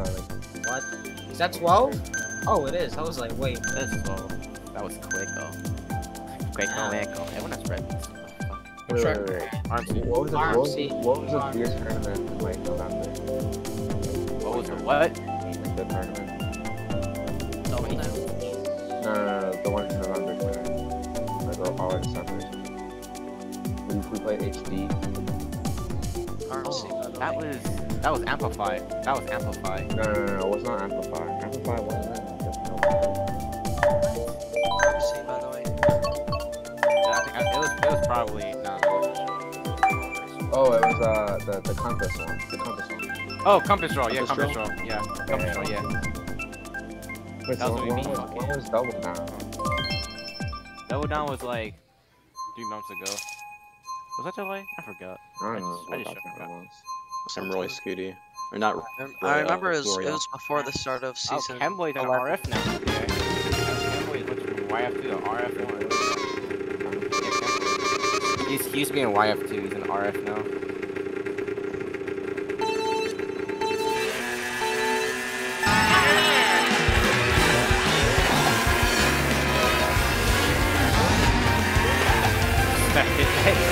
Riley. What? Is that 12? Oh, it is. I was like, wait. That's slow. That was quick though. Quick, Ow. no echo. Everyone has red. Wait, wait, wait. RMC. What was the what RMC. what was the beer tournament in like November? What was it? What? The tournament? No, no, no, no, the one in November tournament. Like all all in December. We, we played HD. RMC. That was that was Amplify. That was Amplify. No, no, no, no, it was not Amplify. Amplify wasn't it? RC, by the way. Yeah, I think I, it was it was probably no. Oh, it was uh the the compass one. The compass one. Oh, Compass Roll. Yeah, Compass Roll. Yeah, Compass Roll. Yeah. Wait, That was so what we when, mean, was, it. was Double Down? Double Down was like three months ago. Was that July? I forgot. I don't I know just- I just forgot. Was. Some Roy Scooty. Or not I Roy, I uh, remember it was, it was before the start of Oh, season. Chemboy's an 11. RF now. Yeah. Chemboy went YF2 to RF1. Yeah, Chemboy. He's, he used to be in YF2. He's in RF now. I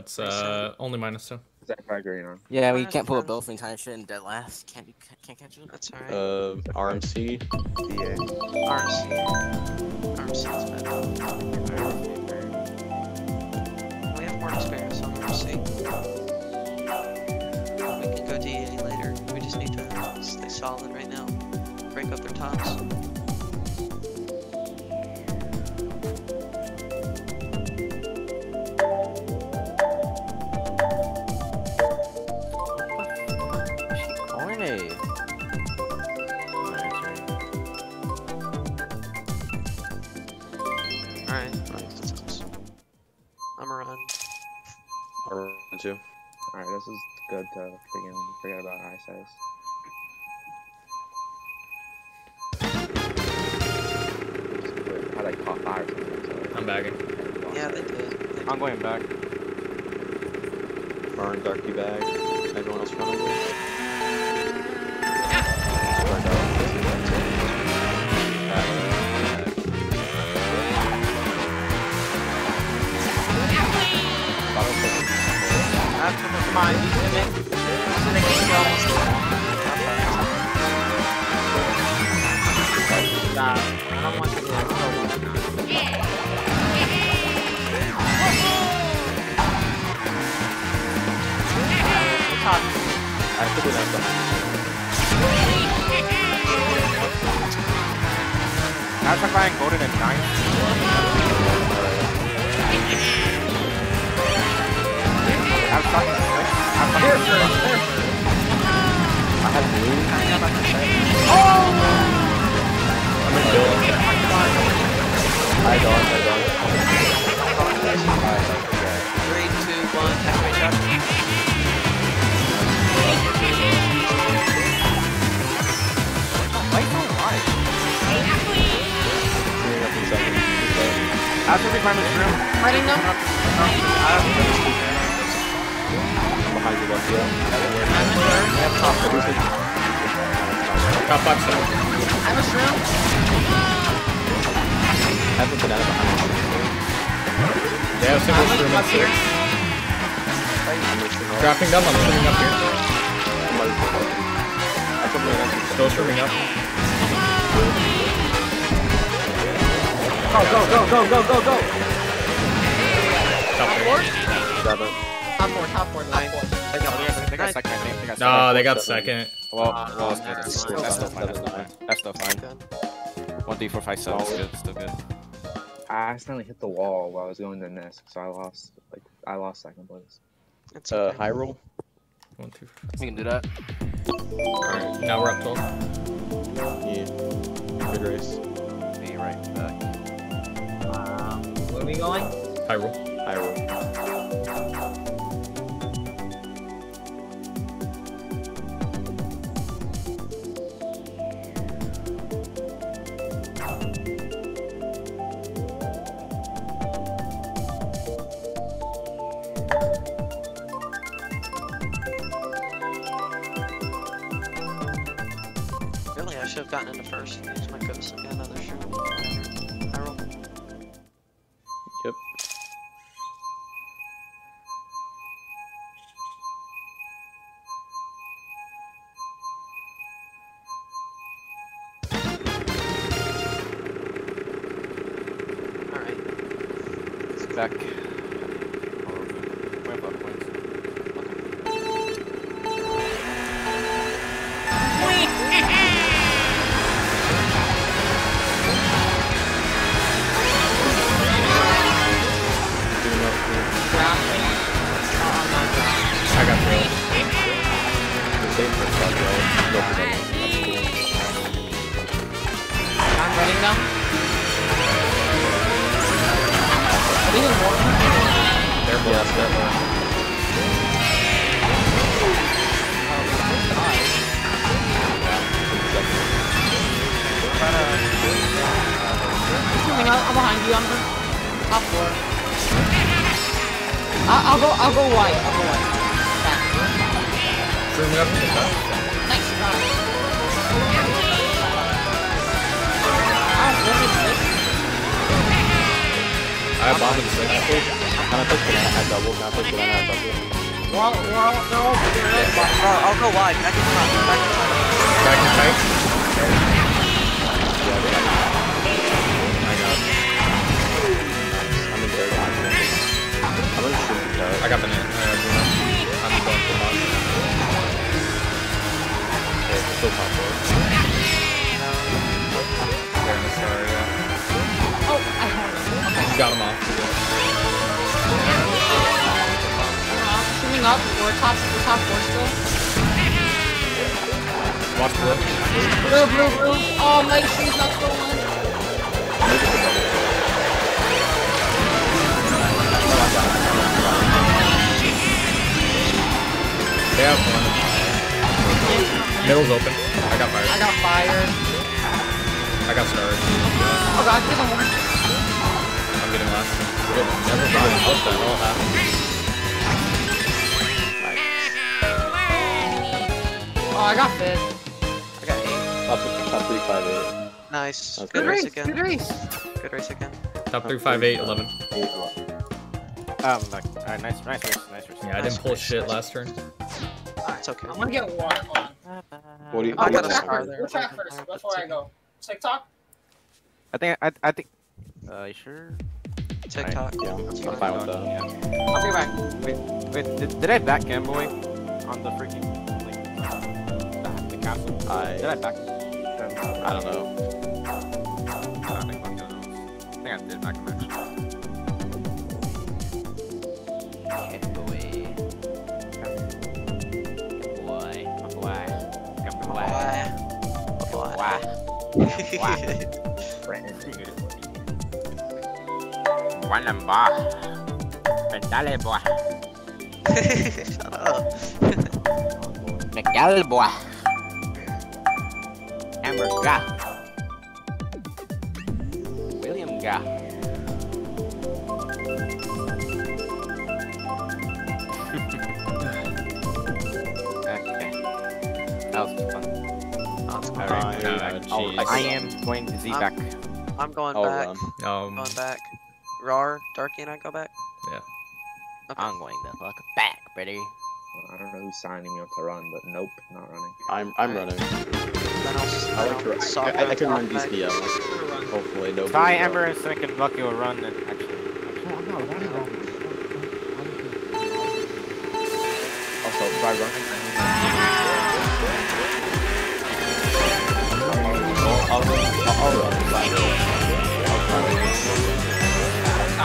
That's uh only minus two. Zach Gregory on. Yeah, we can't pull one. up both entire shit and dead last. Can't do, can't catch it. That's alright. Uh, RMC. DA. RC. RC is better. We have more experience on RMC. We can go DA later. We just need to stay solid right now. Break up their tops. This is good to freaking forget about eye size. Had like caught fire. So I'm bagging. Yeah, they did. They. I'm going back. Burn Darky Bag. Everyone else running Go. I have to behind Now sick. I'm fucking sick. I have blue. I'm gonna kill him. I don't, I don't. Three, two, one, activate shot. Why so hard? Doing up in seconds. After we find this room, Fighting I'm behind you, left, yeah. Top five seven. I'm a shroom. I have a banana behind me. They have single shroom missing all. Dropping them, I'm shrooming up here. Up. I Still shrooming up. go, go, go, go, go, go, go. Top three. seven. Top four, top four, top four. They got, they got second, I think. They got second. Nah, they got second. Well, well, it's good. Seven. That's still fine. That's still fine. That's still fine. Good. One D four five seven is good. Still good. I accidentally hit the wall while I was going to nest, so I lost like I lost second place. It's Uh, okay. high roll. One, two. We can do that. Alright, now we're up 12. Yeah. Good race. Be right back. Um, where are we going? High. High roll. Even more. They're both. Yeah, step. Coming out, I'm behind you. I'm top four. I'll, I'll go. I'll go wide. I'll go wide. Back. Shrooming up to the top. At double? Can I put banana at double? We're all, we're all, they're all good. I'll, I'll go wide. Back in front. Back in front. Back in tight. Yeah. I oh got. I'm in third. I'm gonna shoot the I got banana. I got Bruno. I'm going for box. Okay, still top four. They're in the Got him off. Shooting up. We're top, we're top four still. Watch blue. Blue, blue, blue. Oh, my tree's not stolen. They have one. Middle's open. I got I got fired. I got starred. Oh god, give him one. I'm getting last. Good. Never mind. What the hell happened? Oh, I got fifth. I got eight. Top, top three, five, eight. Nice. That's Good Good race race, again. good race. Good race again. Top 3, 5, 8, 11. Eight, eleven. Um, like, alright, nice, nice race, nice race. Yeah, I Nice didn't pull race, shit nice last turn. It's okay. I'm gonna get one. Hold on. What do you- I'll what do go you got a track star first. there. We'll track first before I go. Tick-Tock? I think, I, I think, uh, you sure? Tick-Tock. Yeah, I'm, I'm fine with that. Yeah. I'll be back. Wait, wait, did, did I back Gamboy on the freaking, like, cancel? Did I I back? I don't know. I don't think Bucky knows. I think I did back him actually. Boy. Boy. Why? One number. Dale, boy. Shut up. Miguel, boy. Amber, ga. William, ga. okay. That was fun. Alright, Uh, I'll- I am going to Z I'm- back. I'm going I'll back. run. Um, Going back. Rawr, Darky, and I go back. Yeah. Okay. I'm going the fuck back, buddy. I don't know who's signing me up to run, but nope, not running. I'm I'm running. Then I'll, s- I then like to I'll run. sock I, I, I can run back. DCL. Hopefully no. Ty, blue, Ember, and Sonic and Bucky will run and actually. Oh, no, I'm not running. Also, by running, I mean I'll, I'll, I'll, I'll run.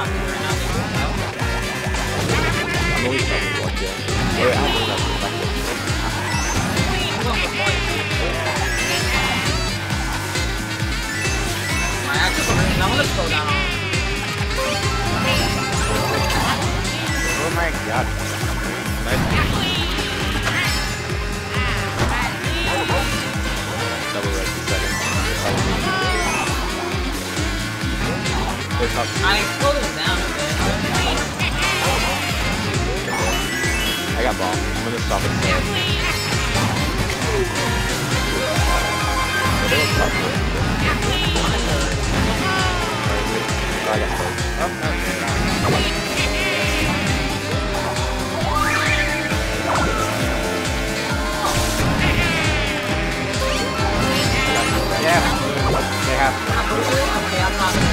I'll I'm always double blocked, yeah. Or I'm always double blocked. Oh my god. Double red in second. They're top. I gonna stop it. Yeah, they have. Okay,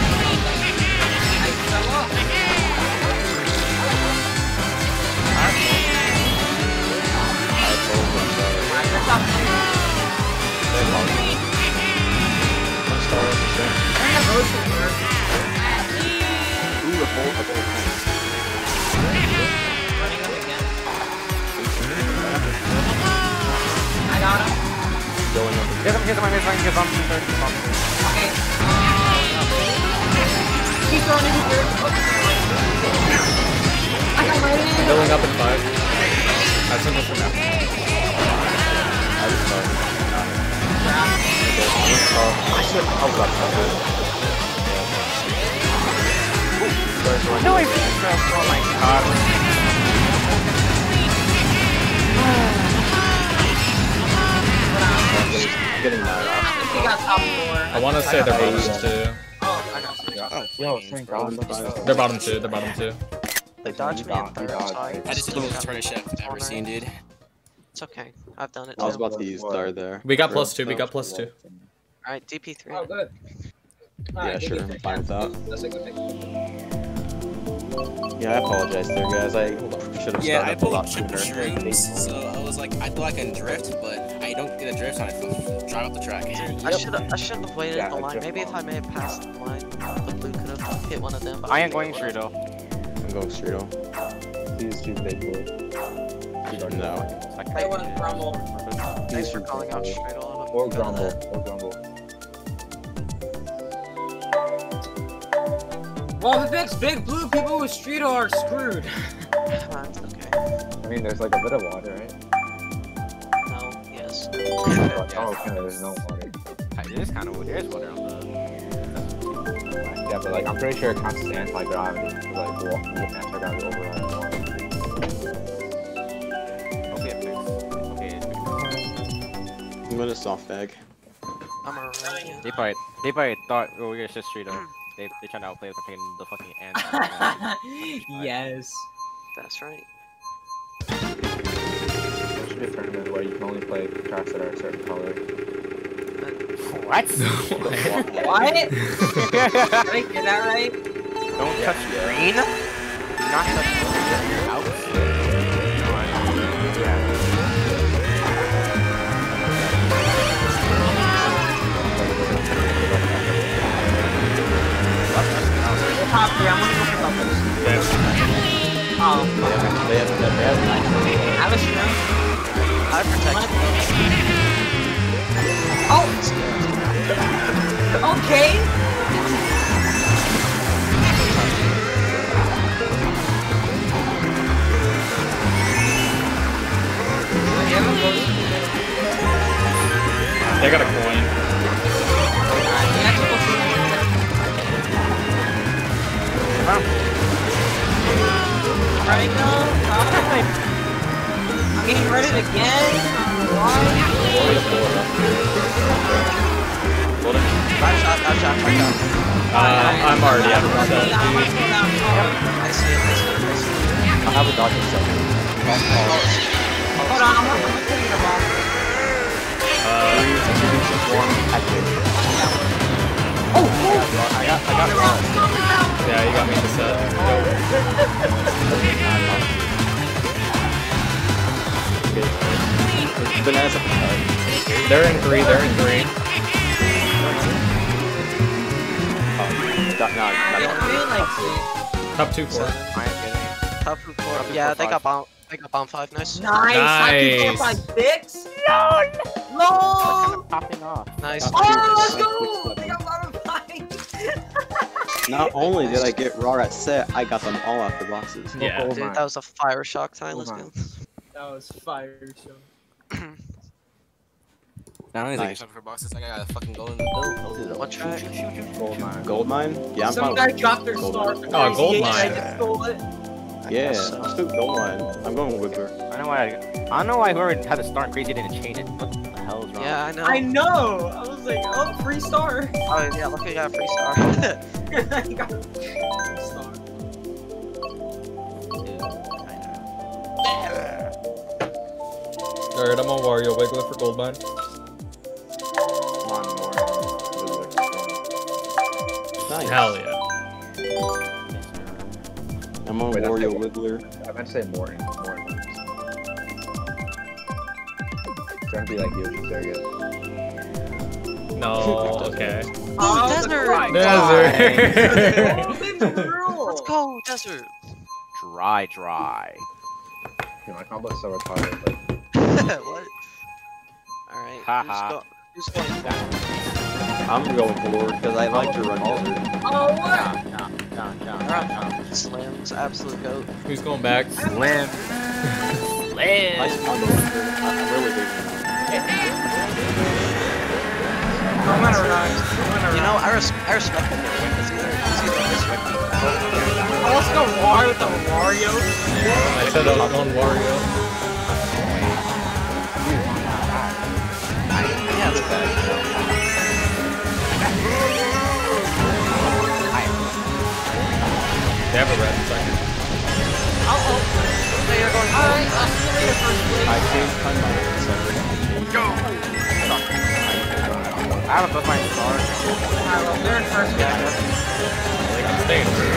got him. Going up. Get him, get him, get him, get him, get him. Okay. Um, he's throwing it here. I got my in. Building up in five. I have something for now. I was starting. Oh, I should. I was up. No, I Oh my god. I'm getting mad. He got top four. I want to say they're Hey, bottom two. Oh, I got Yo, thank God. look at that. They're bottom two. They're bottom two. They dodged me in third, so I just That is the still most got turn shit I've ever seen, dude. It's okay. I've done it I was about to use Star there. We got plus two. We got plus two. Alright, DP3. Oh, good. Yeah, sure. I'm fine with that. That's a good pick. Yeah, I apologize there, guys. I should have Yeah, I started a pulled lot triple sooner. shrooms, so I was like, I thought I can drift, but I don't get a drift, so I f- drive up the track. I should have I should have waited Yeah, the line. drift Maybe if. I may have passed the line, the blue could have hit one of them. but I am going it through though. I'm going straight on. Please choose big blue. No. I want to grumble. Thanks for calling out straight on. Or grumble. Or grumble. Well, if it's big blue, people with street are screwed. That's okay. I mean, there's like a bit of water, right? No, yes. But, oh, okay, there's no water. It is kind of there's water on the. Yeah, but like, I'm pretty sure it counts as anti-gravity. Like, wa- wa- anti-gravity override fixed. I'm soft bag. I'm a. They probably they probably thought oh, we were just straight up. They they trying to outplay the fucking the fucking ant. yes. That's right. There should be a tournament where you can only play tracks that are a certain color. what? What? Did that right? Don't touch green. Do not touch green. this. Oh, fuck. They have, they have, have, a protect. Oh! Okay! I got a coin. Wow. Right now, I'm getting rid of it again. Back shot, back shot, back shot. Uh, I'm already out of I'm set. gonna slow. I see it, I see it, I see it. I have a dodge. Hold on, I'm gonna I'm gonna kill you the ball. One active. Oh, I got, I got wrong. Yeah, you got me in the set. Okay. Bananas up They're in three. They're in three. Oh, got, no, I got feel like Top two four. I ain't kidding. Top four, four. Yeah, they got bomb. They got bomb five. Nice. Nice. Nice. I can six. No. No. Popping off. Nice. Oh, let's go. Not only did I get raw at set, I got them all after bosses. Yeah. Oh Dude, that was a fire shock time. Let's oh go. That was fire. So. Not only is I Nice. get shot for boxes, I got a fucking gold in the bill. What track? gold mine. Gold mine? Yeah, I'm Some fine. guy dropped their Gold star. mine. for Oh, gold mine. I just stole it. Yeah, guess so. I'm still gold mine. I'm going with Wiggler. I know why. I, I don't know why whoever had the start crazy didn't change it. What the hell is wrong? Yeah, I know. I know. I was like, oh, free star. Oh yeah, look, I got a free star. I got a free star. Alright, I'm on Wario Wiggler for gold mine. Come on, more. Nice. Hell yeah. I'm on Wait, Wario Wiggler. I meant to say Morton. Morton. It's gonna be like Yoshi Sega. No, okay. Oh, oh that's desert! right. Desert. Let's go, desert. Dry, dry. Dude, my combo's so retarded. Like, what? Alright, Haha. who's, go- who's going back? I'm going for because I like to run desert. Oh, what? Jump, jump, jump, jump, Alright, jump. Absolute goat. Who's going back? Slim. I Slim. spawned. I'm really big. I'm gonna rise. I'm gonna You know. I, res- I respect him. It's either, it's either respect me. Oh, let's go Wario with the Wario. I said I was on Wario. Yeah, it's bad. They have a red second. Oh, oh. Hey, you're going Alright, I'll see you later, first place. I changed time mine. I haven't put my star. Alright, they're in first place. They can stay in three.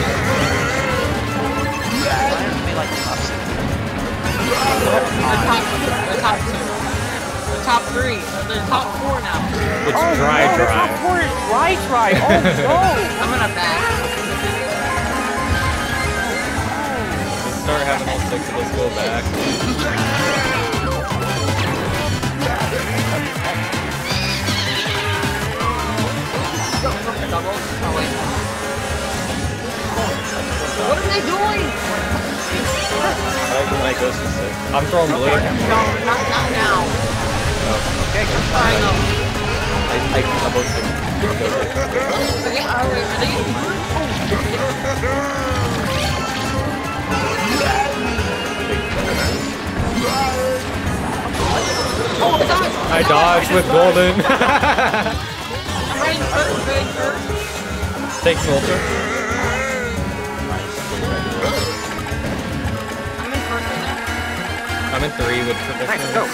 Why aren't they like top six? The top, the top two. The top three. The top four now. It's dry, oh, dry. Four is dry, dry. Oh no. I'm gonna back. Start having all six of us go back. Go, go for double. Wait. What are they doing? I like when I go to six. I'm throwing blue. No, not, not now. Okay. Alright, no. I, I I'm both. Okay? Oh, I dodged with golden. I'm ready first, ready first. Take Ultra. I'm in first. I'm in three with triple. Nice, go.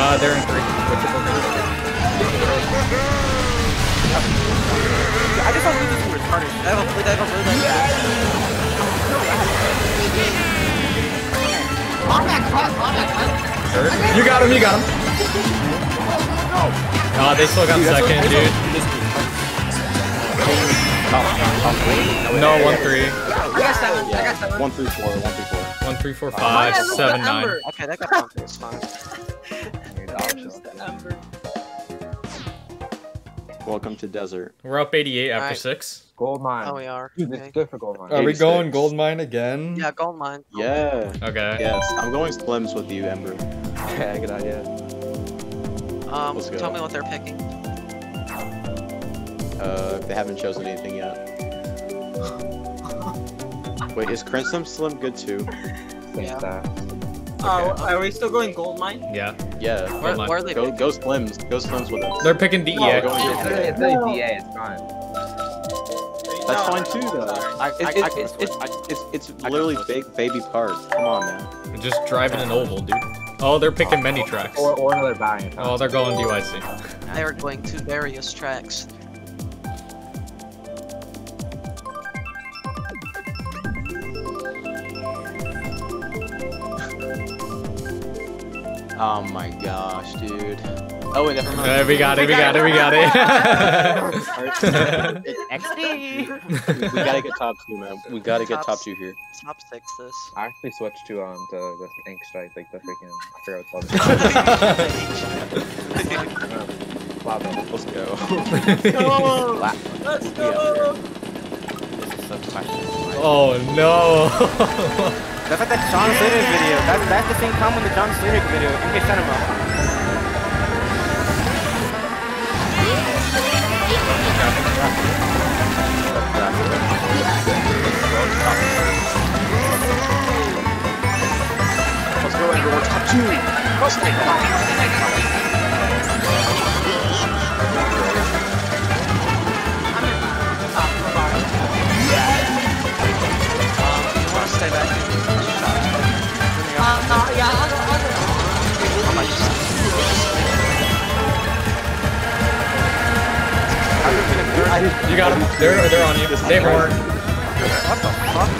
Uh, they're in three with triple. Smash. I just don't think this is retarded. I have a blue, I have a blue, I have On that cut, on that cut. You got him. You got him. Oh, they still got second, dude. No, one three, I got seven. I got Yeah. seven. One three four. One three four. one three four Mine five seven nine. Okay, that got bumped. It's fine. Welcome to desert. We're up 88 after Alright. six. Gold mine. Oh, we are. Dude, this Okay. is good for gold mine. Are we going gold mine again? Yeah, gold mine. gold mine. Yeah. Okay. Yes. I'm going slims with you, Ember. Yeah, good idea. Um, Let's go. tell me what they're picking. Uh, they haven't chosen anything yet. Wait, is Crimson Slim good too? Yeah. Stat. Oh, are we still going gold mine? Yeah. Yeah. Where, mine. where are they Go, picking? go Slims. Go Slims with us. They're picking DEA. Oh, going It's to- really, it's DA, it's fine. That's No, fine too, though. I, It's, I, it's, it's, it's, it's, it's literally switch. big baby parts. Come on, man. Just driving an oval, dude. Oh, they're picking many tracks. Or, or another buying Oh, they're going DYC. They're going to various tracks. Oh my gosh, dude. Oh, wait, never mind. Uh, we got it, we got it, we got it. we gotta get top two, man. We gotta get top Tops. two here. Top six this. I actually switched to um to the ink strike, like the freaking I forgot what it's called. Wow, man. Let's go. Let's go! This is so oh no. That's like that John Slater video. That's that's the same with the John Slater video. MK Cinema. Let's go, Ember. We're top two. I'm got them. They're, they're on you. They horn. What the fuck?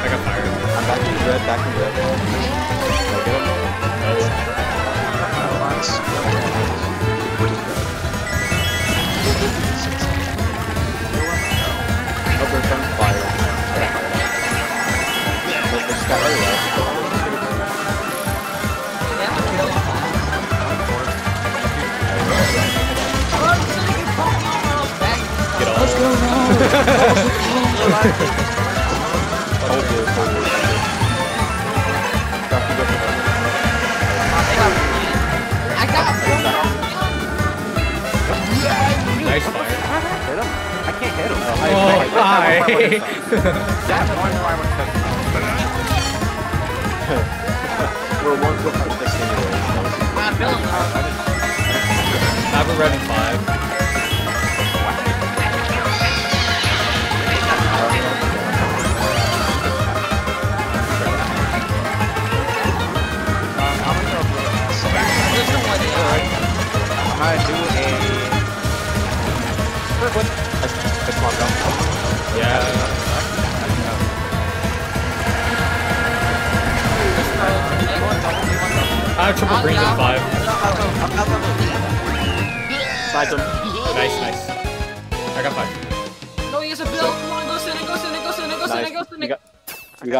I got fired. I'm back in red, back in red. No. Oh, they're from fire. They just got. I got Nice fire. Hit him? I can't hit him. Oh, hi. That one fire was. We're one foot from six anyway. I'm feeling that. Have a red and five.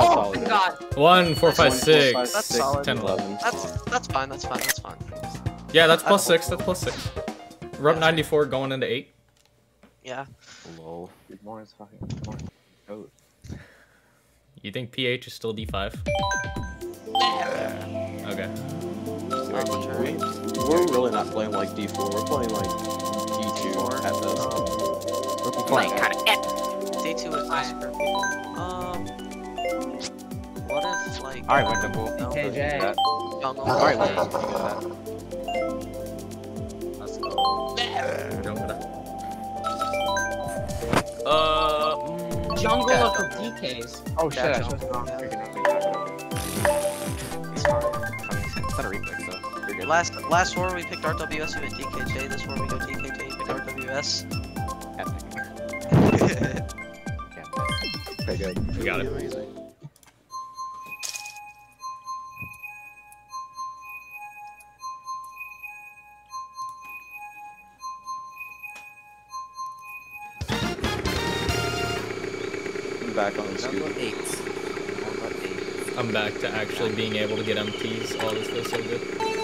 Got Oh solid. my god. One, four, five, One, four, six, five, That's six, solid. 10, 11. That's that's fine. That's fine. That's fine. Yeah, that's plus six. That's plus six. We're up 94 going into eight. Yeah. Lol. Dude, more is fucking more. Oh. You think PH is still D5? Okay. We, we're really not playing like D4. We're playing like D2 at best. Playing kind of. D two is nice for people. Um. What if like? All right, went to pool. No, KJ. jungle. All right, play- let's do that. Let's go. Uh. mm, Jungle Yeah. of the DKs. Oh shit! Yeah, I should've gone yeah. freaking. It's fine. I mean, it's not a replay, so you're good. Last last war we picked RWS, we went DKJ. This war we go DKJ, we pick RWS. Epic. Okay. You got it. Easy. back on the scooter. Eight. I'm back to actually being able to get empties. All this feels so good.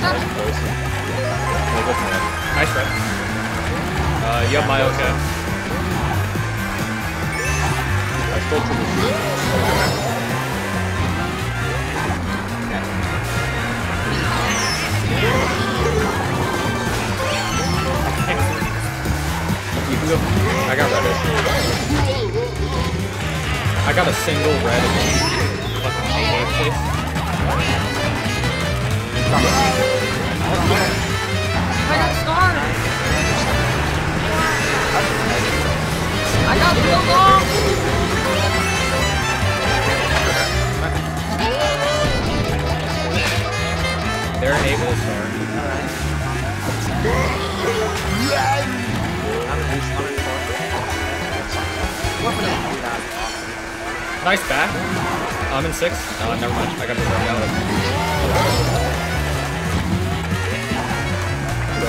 Nice rep. Uh, you have my okay. I still trouble You can go. I got red. I got a single red. Fucking AA, please. I got. I got. They're able star. Nice back. I'm in six. Uh, never mind. I got the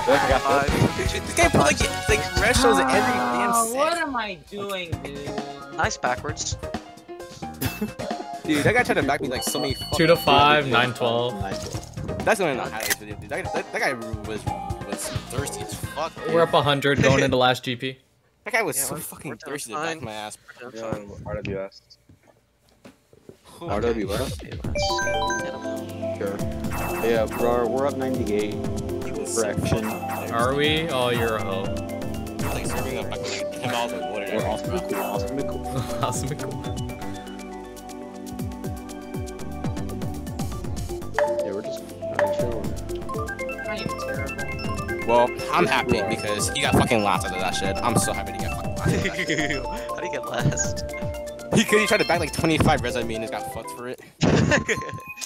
This game put like like red shows at every ah, damn Oh, set. what am I doing, dude? Nice backwards. Dude, that guy tried to back me like so many. Two to fucking- five, nine twelve. That's not in the highlights video, dude. That, that, that guy was was thirsty as fuck. Dude. We're up 100 going into last GP. That guy was Yeah, so fucking thirsty to back my ass. We're Yeah, doing RWS. RWS? fine. Get 'em. Sure. Yeah, we're, we're up 98 for. Are we? Oh, you're a hoe. Like serving up like ten bottles of water. We're awesome and cool, awesome and cool. awesome and cool. Yeah, we're just chilling. I am terrible. Well, I'm happy because he got fucking lots out of that shit. I'm so happy he got fucking lots out of that shit. How do you get last? Because he tried to back like 25 res at me and just got fucked for it.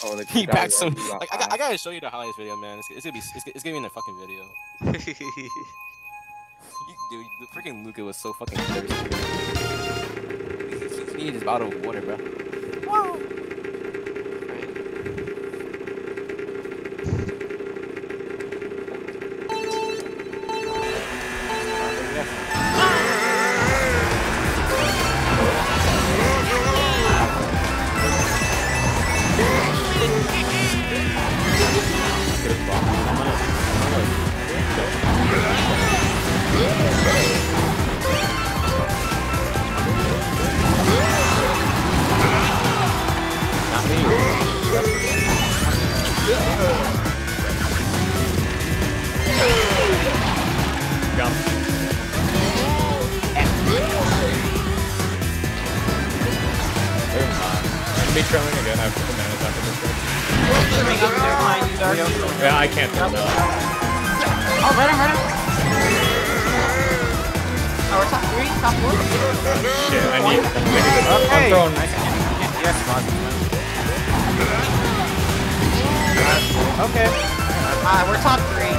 Oh, the He backed was some. Like, I, got, I gotta show you the highlights video, man. It's, it's gonna be. It's, it's gonna be in the fucking video. You, dude, the freaking Luca was so fucking thirsty. He, he needed his bottle of water, bro. Got Be trailing again. I have couple minutes after this. one. Coming up there behind you, Dark. Yeah, I can't do that. Oh, right him, right him. Oh, we're top three, top four. Shit, I need. I'm throwing. Yes, Okay. Uh, we're top three.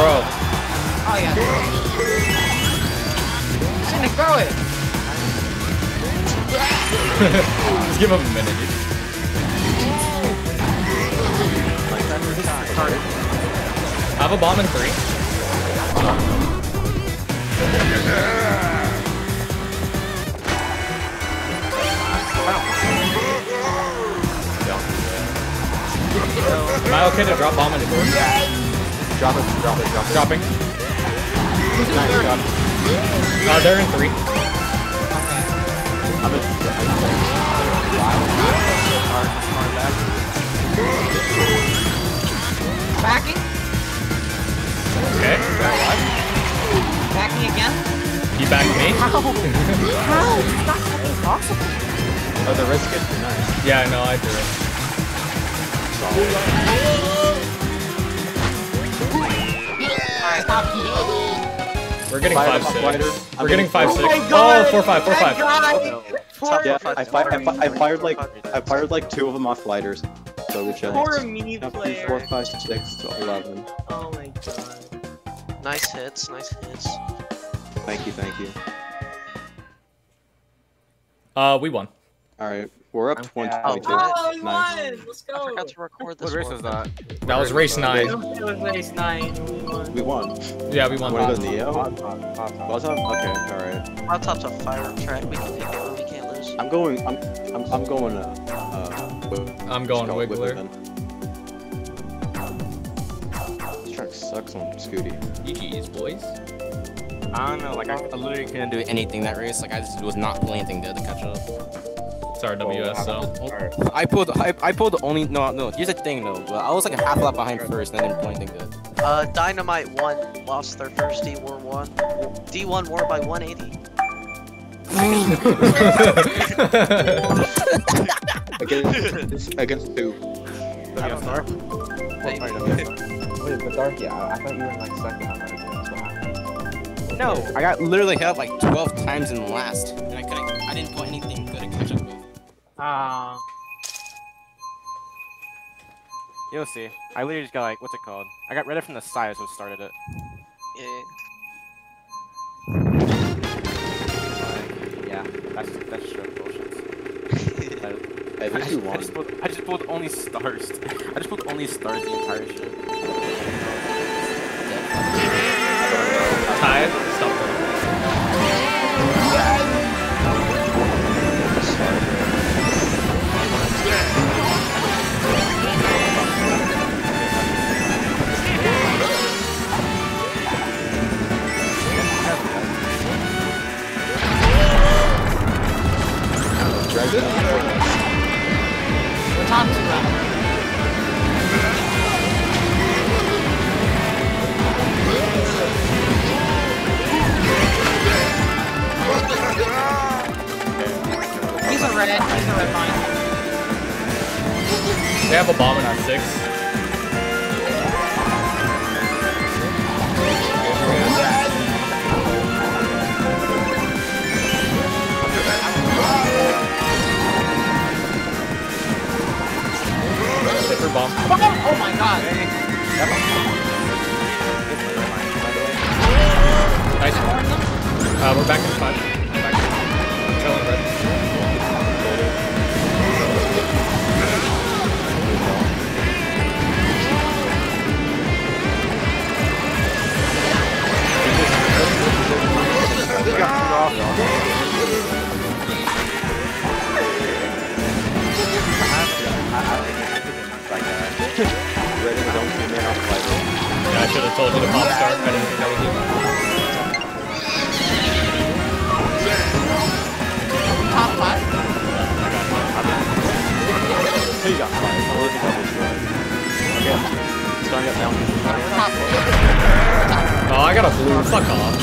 Bro, Oh, yeah. Shouldn't throw it. just give him a minute. dude. I have a bomb in three. Am I okay to drop bomb into door? Drop it, drop it, drop it. Dropping. Nice job. Uh, they're in three. I'm in. Backing? Okay. Backing again? He backed me. Oh, the risk is nice. Yeah, no, I do it. Alright. We're getting Fire five six. We're getting in- five Oh six. my Oh, god! four five, four That five. Guy! Yeah, I, fi- I, fi- I fired like I fired like two of them off lighters. So we just poor me Now, three, player. four, five, six, to eleven. Oh my god. Nice hits, nice hits. Thank you, thank you. Uh, we won. All right, we're up Okay. 122. Oh, we Nice. won! Let's I go! forgot to record this What race one. was that? That was race nine. It was race 9. We won. We won. Yeah, we won. Wanna go Neo? Hot top, hot top. Up? Okay, all right. Hot top's a fire track. We can take it I'm going. I'm. I'm, I'm going. Uh. uh I'm going Skull Wiggler. then. This track sucks on Scooty. GG's, boys. I don't know, like I, I literally couldn't do anything that race. Like I just was not playing anything there to catch up. It's RWS, so. Alright. I pulled, I, I pulled the only no, no. Here's the thing though. But I was like a half lap behind first, and I didn't play anything good. Uh, Dynamite won, lost their first D1 one. D1 won by 180. Against against two. I don't know. Wait, but Darky, I, I thought you were in like second on everything. That's what happened. No, I got literally hit up like 12 times in the last, and I couldn't, I didn't put anything good to catch up with. Ah. You'll see. I literally just got like, what's it called? I got rid of from the side, so it started it. Yeah. Yeah, that's that's straight bullshit. I- I just, I just, pulled, I just pulled only stars. I just pulled only stars the entire shit. Tied. Red. He's a red mine. They have a bomb in our six. Zipper bomb. Oh my god. Nice. Uh, we're back in five. Told you to pop start. I didn't think that was you. Top five. You got? Five. I'm losing double strike. Okay. Starting up now. Oh, I got a blue. Fuck off.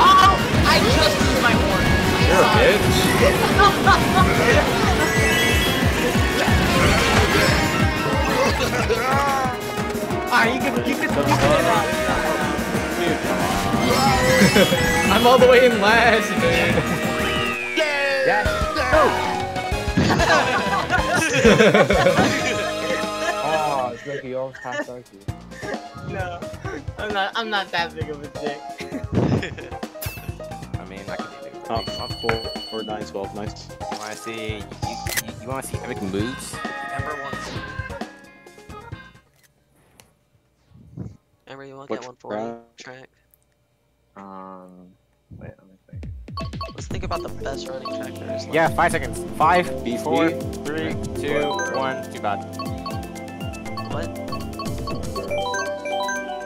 Oh! I just used my horn. You're a bitch. Alright, you can, you can, you can I'm all the way in last, dude. Oh, it's like you almost passed Darky. No, I'm not. I'm not that big of a dick. I mean, I could do it. Oh, four, four, nine, twelve. Nice. You wanna see? You, you, you wanna see epic moves? Ember won. Ember, you want to Which get 140 track? track? Um, wait, let me think. Let's think about the best running track there is. left. Yeah, five seconds. Five, Beef four, beef. three, two, one. Too bad. What?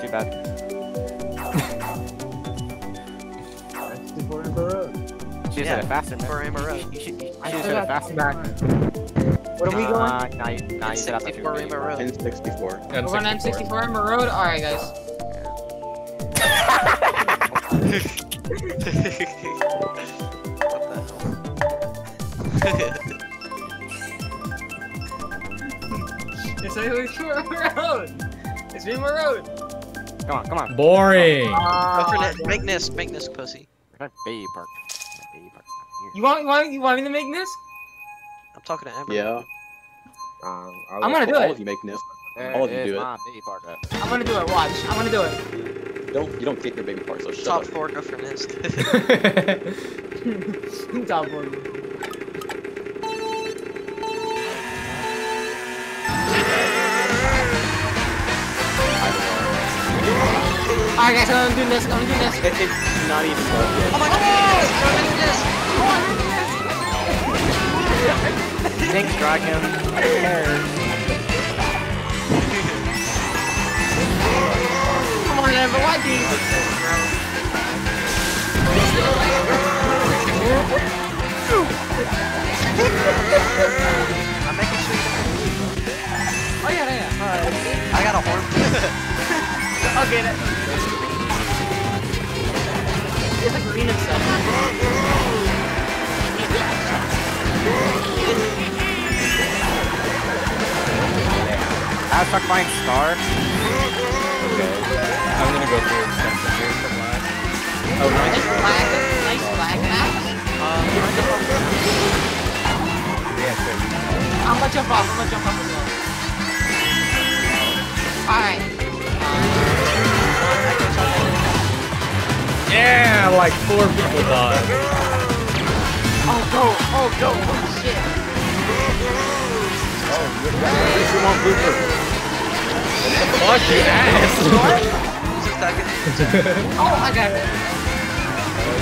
Too bad. Sixty-four Amber Road. She just Yeah, said it faster, man. for Amber Road. You should, you I should have still said it faster. back. What are we going? Uh, nah, you, nah, you said I thought 64 were Rainbow Road. In 64. We're going to M64 Amber Road? Alright, guys. It's Rainbow Road! It's Rainbow Road! Come on, come on. Boring. Go for Nist. Make Nist. Make Nist, pussy. Where's baby park? Baby park's not You want, you want, you want me to make this? I'm talking to Ember. Yeah. Um, I'm gonna do all it. of you make this. All of you do is it. my baby park? I'm gonna do it, watch. I'm gonna do it. Don't you don't kick your baby part, so shut Top up. four, go for Nist. Top one. Alright guys, I'm gonna do this, I'm gonna do this. It, it's not even done yet. oh my god! Go make Nist! Thanks, Dragon. Come on, why do? I'm making sure you don't Oh yeah, yeah, yeah. I got a horn. I'll get it. It's like green and stuff. Hashtag find star. I'm gonna go through extension here from last. Oh, Nice nice. flag, nice flag axe. I'm gonna jump off, I'm gonna jump off as well. Alright. Uh, yeah, like four people died. Oh, go, oh, go, oh, shit. Fuck you, ass. Just a second. Oh, I got it.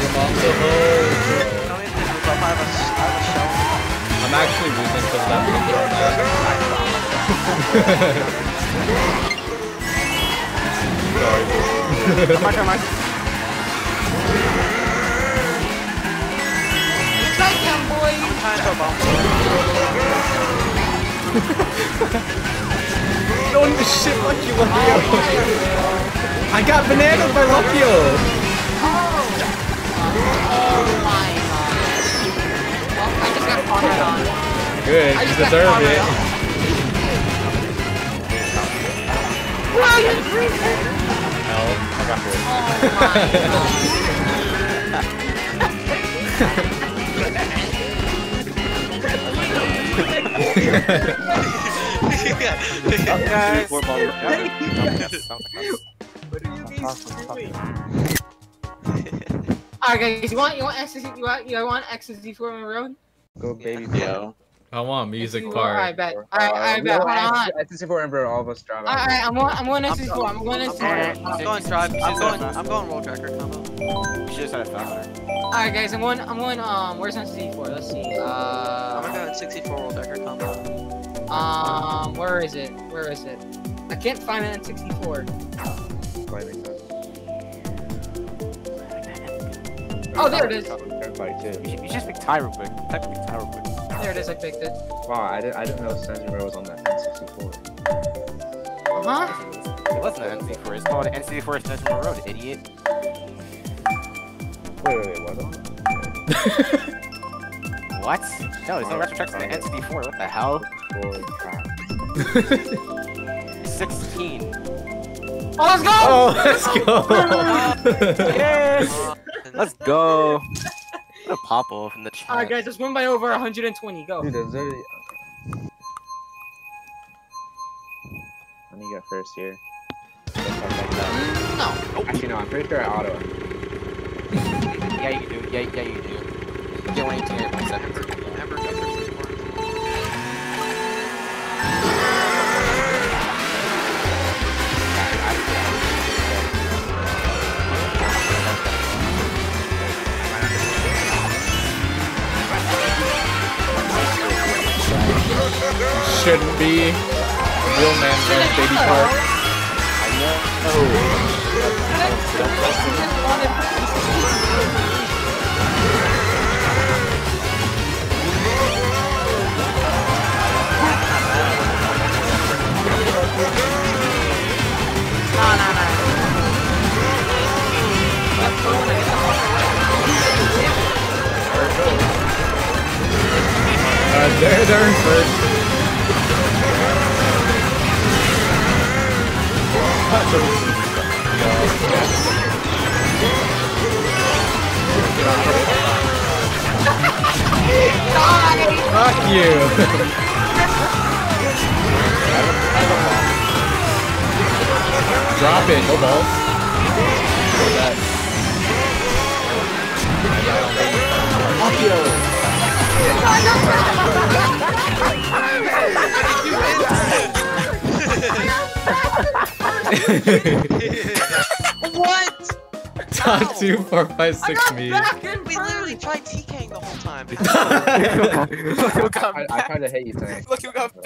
Your mom's a hoe. Tell me if this is up. I have a, I have a shell. I'm actually losing because of that video. Sorry. Come on, come on. Strike him, boy. Trying to bump. Don't shit like you Luckio. I got bananas by Luckio. Oh my god. Well, I just got cornered on. Good, I you just deserve it. on. Wow, you're green. Hell, I got four. Oh my god. Guys. Four bottles. Alright guys, you want you want ecstasy you want you want ecstasy for my road? Go baby. Yeah. I want music Alright, part. bet. Alright, alright, bet. Hold on. Sixty-four Amber. All of us drive. Alright, I'm going I'm going ecstasy for. I'm going I'm ecstasy going, for. I'm going drive. I'm going. I'm going roll tracker combo. You should have said it faster. Alright guys, I'm going I'm going um where's ecstasy for? Let's see. Uh, I'm Uh gonna go in 64 roll decker combo. Um where is it? Where is it? I can't find it in 64. Quite makes sense. Oh, there it is. Turnpike too. You should, you should just pick tie real quick. Type pick tie real quick. There it is, I picked it. Wow, I didn't. I didn't know Sandra Road was on that N64. Uh-huh. It wasn't an N64. It's called NC4 Extension Road, idiot. Wait, wait, wait. What? What? No, there's no retro tracks on the N64. What the hell? Holy crap. 16. Oh, let's go! Oh, let's go. Yes! Let's go. What a pop off in the chat. Alright guys, just win by over 120. Go. Dude, there's literally. Let me go first here. No. Actually, no. I'm pretty sure I auto. Yeah, you do. Yeah, yeah, you do. You get 118 every 20 seconds. Shouldn't be. Real man wears baby part. Oh. Nah, two, four, five, six, me. We literally tried TKing the whole time. Look who got I, I kind of hate you saying. Look who got back.